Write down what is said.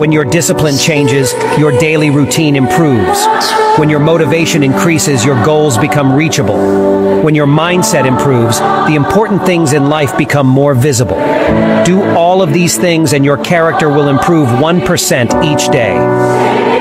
When your discipline changes, your daily routine improves. When your motivation increases, your goals become reachable. When your mindset improves, the important things in life become more visible. Do all of these things and your character will improve 1% each day.